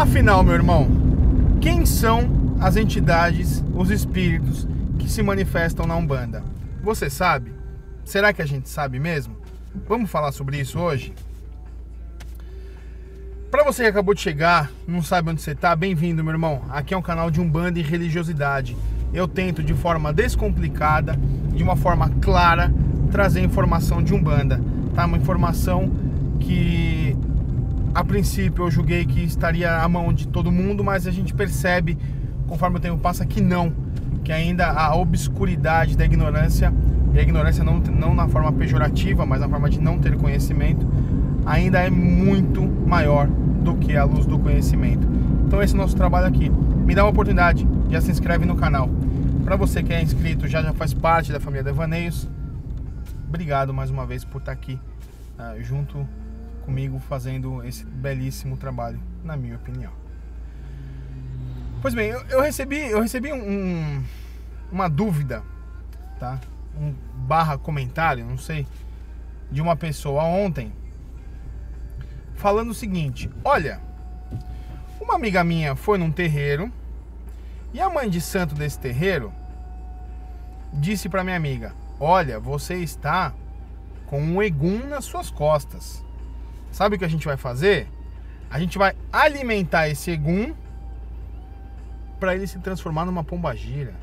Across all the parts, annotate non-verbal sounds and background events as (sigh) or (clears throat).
Afinal, meu irmão, quem são as entidades, os espíritos que se manifestam na Umbanda? Você sabe? Será que a gente sabe mesmo? Vamos falar sobre isso hoje? Para você que acabou de chegar, não sabe onde você está, bem-vindo, meu irmão. Aqui é um canal de Umbanda e religiosidade. Eu tento de forma descomplicada, de uma forma clara, trazer informação de Umbanda, tá? Uma informação que a princípio eu julguei que estaria à mão de todo mundo, mas a gente percebe, conforme o tempo passa, que não, que ainda a obscuridade da ignorância, e a ignorância não, não na forma pejorativa, mas na forma de não ter conhecimento, ainda é muito maior do que a luz do conhecimento. Então esse é o nosso trabalho aqui. Me dá uma oportunidade, já se inscreve no canal. Para você que é inscrito, já já faz parte da família Devaneios, obrigado mais uma vez por estar aqui uh, junto comigo fazendo esse belíssimo trabalho, na minha opinião. Pois bem, eu, eu recebi, eu recebi um, uma dúvida, tá? Um barra comentário, não sei, de uma pessoa ontem, falando o seguinte: Olha, uma amiga minha foi num terreiro e a mãe de santo desse terreiro disse para minha amiga: Olha, você está com um egum nas suas costas. Sabe o que a gente vai fazer? A gente vai alimentar esse egum para ele se transformar numa pombagira.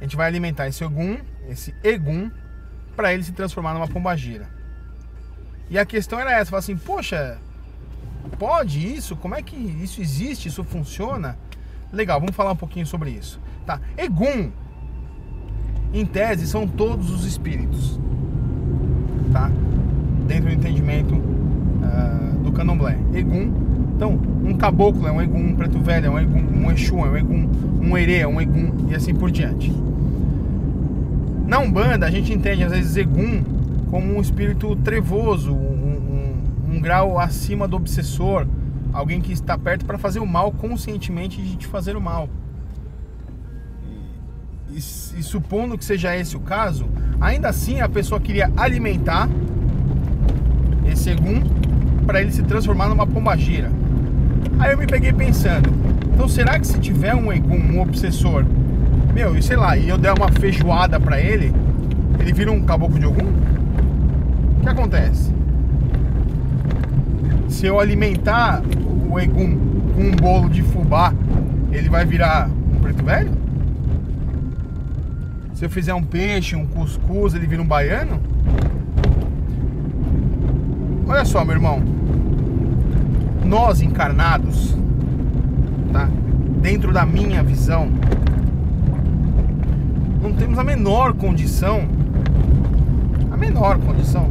A gente vai alimentar esse egum, esse egum, para ele se transformar numa pombagira. E a questão era essa, assim, poxa, pode isso? Como é que isso existe? Isso funciona? Legal, vamos falar um pouquinho sobre isso. Tá, egum em tese, são todos os espíritos, tá? Dentro do entendimento uh, do candomblé. Egum, então, um caboclo é um egum, um preto velho é um egum, um exu é um egum, um herê é um egum e assim por diante. Na Umbanda, a gente entende às vezes egum como um espírito trevoso, um, um, um grau acima do obsessor, alguém que está perto para fazer o mal conscientemente de te fazer o mal e, e supondo que seja esse o caso, ainda assim a pessoa queria alimentar esse egum para ele se transformar numa pombagira. Aí eu me peguei pensando, então será que se tiver um egum, um obsessor, meu, e sei lá, e eu der uma feijoada para ele, ele vira um caboclo de ogum? O que acontece? Se eu alimentar o egum com um bolo de fubá, ele vai virar um preto velho? Se eu fizer um peixe, um cuscuz, ele vira um baiano? Olha só, meu irmão. Nós encarnados, tá? Dentro da minha visão, não temos a menor condição, a menor condição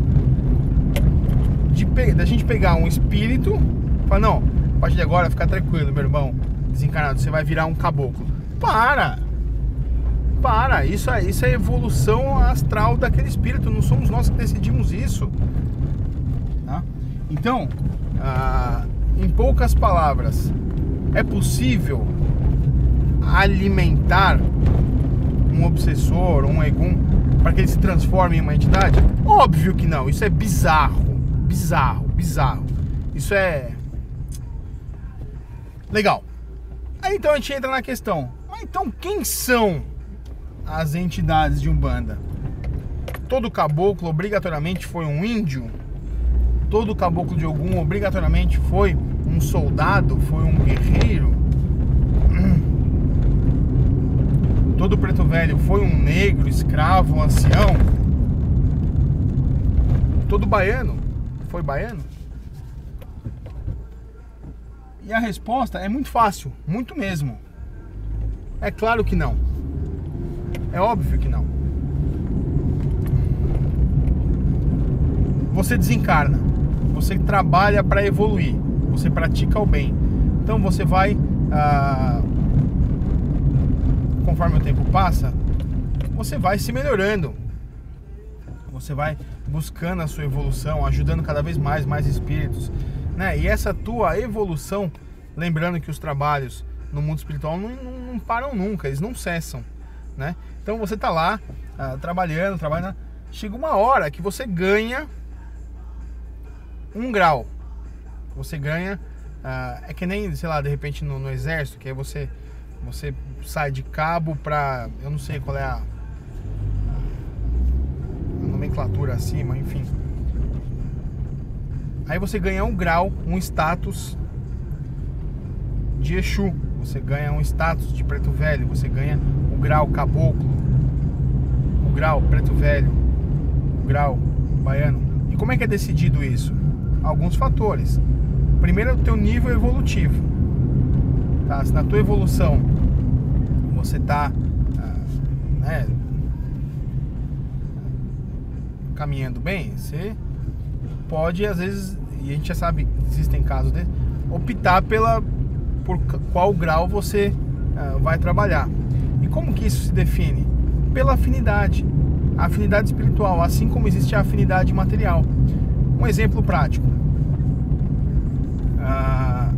de da gente pegar um espírito, falar não, a partir de agora fica tranquilo, meu irmão, desencarnado, você vai virar um caboclo. Para! Para, isso é, isso é evolução astral daquele espírito, não somos nós que decidimos isso. Tá? Então, ah, em poucas palavras, é possível alimentar um obsessor, um egum, para que ele se transforme em uma entidade? Óbvio que não, isso é bizarro, bizarro, bizarro. Isso é. Legal. Aí então a gente entra na questão. Mas então quem são as entidades de Umbanda. Todo caboclo obrigatoriamente foi um índio? Todo caboclo de Ogum obrigatoriamente foi um soldado, foi um guerreiro? (clears throat) Todo preto velho foi um negro, escravo, um ancião? Todo baiano foi baiano? E a resposta é muito fácil, muito mesmo. É claro que não. É óbvio que não. Você desencarna, você trabalha para evoluir, você pratica o bem. Então você vai, ah, conforme o tempo passa, você vai se melhorando. Você vai buscando a sua evolução, ajudando cada vez mais mais espíritos, né? E essa tua evolução, lembrando que os trabalhos no mundo espiritual não, não, não param nunca, eles não cessam né? Então você tá lá uh, trabalhando, trabalhando, chega uma hora que você ganha um grau. Você ganha. Uh, é que nem, sei lá, de repente no, no, exército, que aí você, você sai de cabo pra. Eu não sei qual é a, a nomenclatura acima, enfim. Aí você ganha um grau, um status de Exu. Você ganha um status de preto velho. Você ganha o grau caboclo, o grau preto velho, o grau baiano. E como é que é decidido isso? Alguns fatores. Primeiro é o teu nível evolutivo. Tá? Se na tua evolução você está ah, né, caminhando bem, você pode às vezes, e a gente já sabe que existem casos dele, optar pela por qual grau você uh, vai trabalhar. E como que isso se define? Pela afinidade, a afinidade espiritual, assim como existe a afinidade material. Um exemplo prático: uh,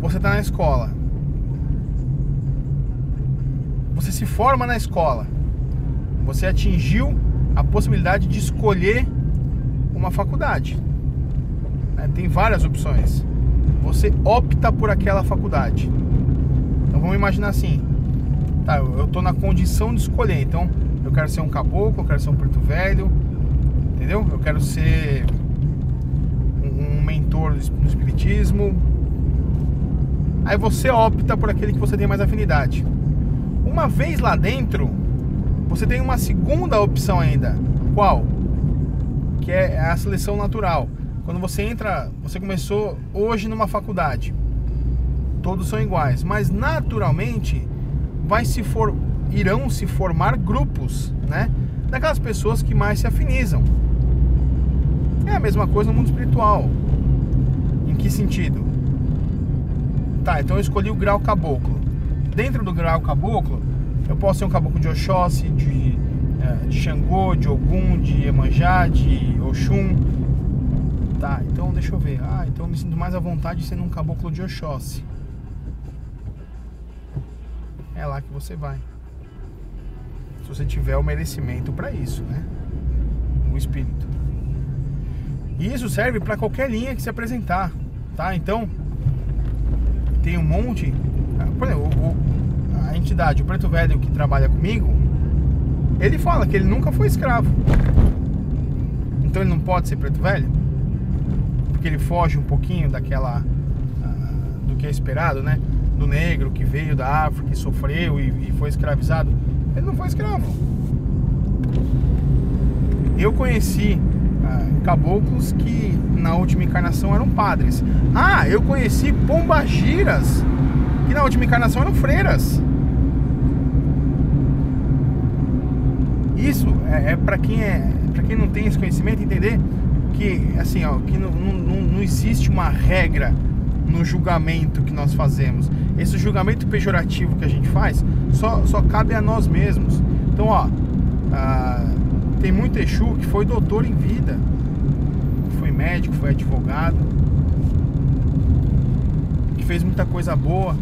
você está na escola, você se forma na escola, você atingiu a possibilidade de escolher uma faculdade. Né? Tem várias opções você opta por aquela faculdade. Então vamos imaginar assim, tá, eu estou na condição de escolher, então eu quero ser um caboclo, eu quero ser um preto velho, entendeu? Eu quero ser um, um mentor no espiritismo. Aí você opta por aquele que você tem mais afinidade. Uma vez lá dentro, você tem uma segunda opção ainda. Qual? Que é a seleção natural. Quando você entra, você começou hoje numa faculdade. Todos são iguais, mas naturalmente vai se for irão se formar grupos, né? Daquelas pessoas que mais se afinizam. É a mesma coisa no mundo espiritual. Em que sentido? Tá, então eu escolhi o grau caboclo. Dentro do grau caboclo, eu posso ser um caboclo de Oxóssi, de, eh, de Xangô, de Ogum, de Emanjá, de Oxum, Tá, então deixa eu ver. Ah, então eu me sinto mais à vontade sendo um caboclo de Oxóssi. É lá que você vai. Se você tiver o merecimento para isso, né? O espírito. E isso serve para qualquer linha que se apresentar, tá? Então, tem um monte. Ah, por exemplo, o, a entidade, o preto velho que trabalha comigo, ele fala que ele nunca foi escravo. Então ele não pode ser preto velho? Porque ele foge um pouquinho daquela uh, do que é esperado, né? Do negro que veio da África, que sofreu e, e foi escravizado. Ele não foi escravo. Eu conheci uh, caboclos que na última encarnação eram padres. Ah, eu conheci pombagiras que na última encarnação eram freiras. Isso é, é para quem é, para quem não tem esse conhecimento entender que assim, ó, que não, não, existe uma regra no julgamento que nós fazemos. Esse julgamento pejorativo que a gente faz só, só cabe a nós mesmos. Então, ó, ah, tem muito Exu que foi doutor em vida, foi médico, foi advogado, que fez muita coisa boa.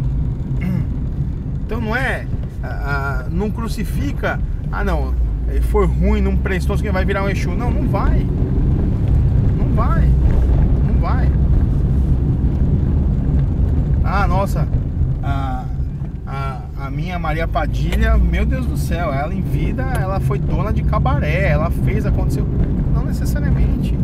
(clears throat) Então não é, ah, não crucifica, ah não, foi ruim, não prestou, vai virar um Exu. Não, não vai vai. Não vai. Ah, nossa. A, a, a minha Maria Padilha, meu Deus do céu, ela em vida, ela foi dona de cabaré, ela fez, aconteceu. Não necessariamente.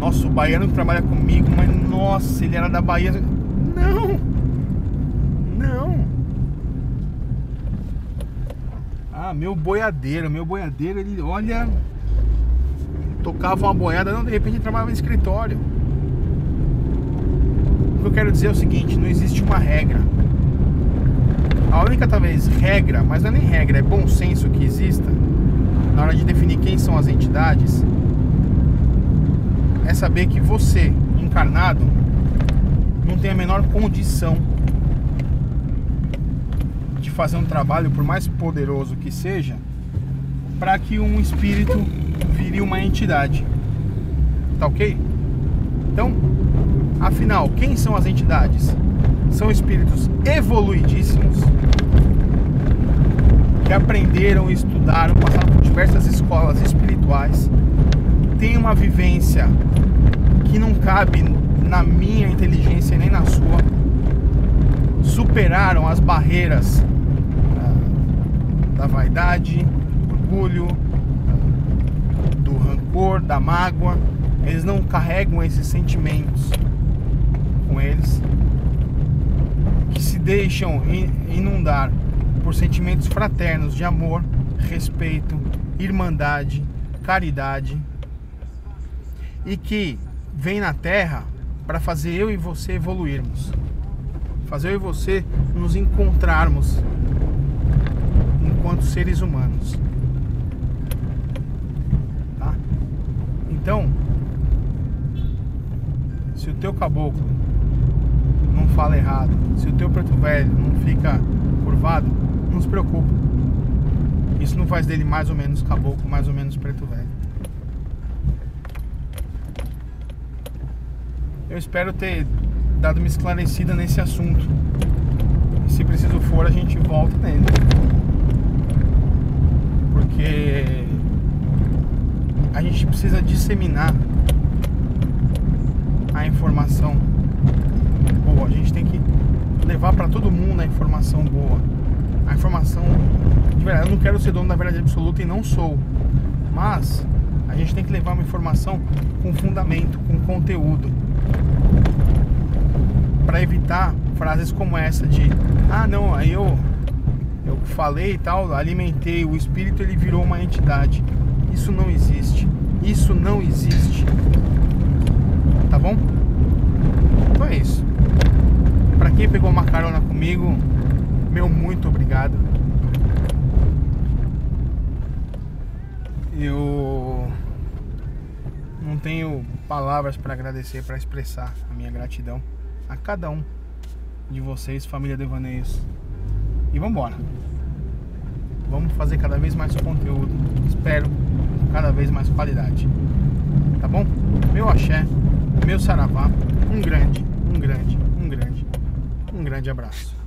Nossa, o baiano que trabalha comigo, mas nossa, ele era da Bahia. Não! Não! Ah, meu boiadeiro, meu boiadeiro, ele olha tocava uma boiada, não, de repente trabalhava no escritório. O que eu quero dizer é o seguinte, não existe uma regra. A única talvez regra, mas não é nem regra, é bom senso que exista na hora de definir quem são as entidades, é saber que você, encarnado, não tem a menor condição de fazer um trabalho, por mais poderoso que seja, para que um espírito vire uma entidade. Tá ok? Então, afinal, quem são as entidades? São espíritos evoluidíssimos que aprenderam, estudaram, passaram por diversas escolas espirituais, têm uma vivência que não cabe na minha inteligência nem na sua, superaram as barreiras ah, da vaidade, orgulho, do rancor, da mágoa. Eles não carregam esses sentimentos com eles, que se deixam inundar por sentimentos fraternos de amor, respeito, irmandade, caridade e que vem na Terra para fazer eu e você evoluirmos, fazer eu e você nos encontrarmos enquanto seres humanos. Tá? Então, se o teu caboclo não fala errado, se o teu preto velho não fica curvado, não se preocupa. Isso não faz dele mais ou menos caboclo, mais ou menos preto velho. Eu espero ter dado uma esclarecida nesse assunto. E se preciso for, a gente volta nele. Porque gente precisa disseminar a informação boa. A gente tem que levar para todo mundo a informação boa. A informação de verdade. Eu não quero ser dono da verdade absoluta e não sou. Mas a gente tem que levar uma informação com fundamento, com conteúdo. Para evitar frases como essa de ah não, aí eu eu falei e tal, alimentei o espírito, ele virou uma entidade. Isso não existe. Isso não existe. Tá bom? Então é isso. Para quem pegou uma carona comigo, meu muito obrigado. Eu não tenho palavras para agradecer, para expressar a minha gratidão a cada um de vocês, família Devaneios. E vamos embora. Vamos fazer cada vez mais conteúdo. Espero cada vez mais qualidade. Tá bom? Meu axé, meu saravá. Um grande, um grande, um grande, um grande abraço.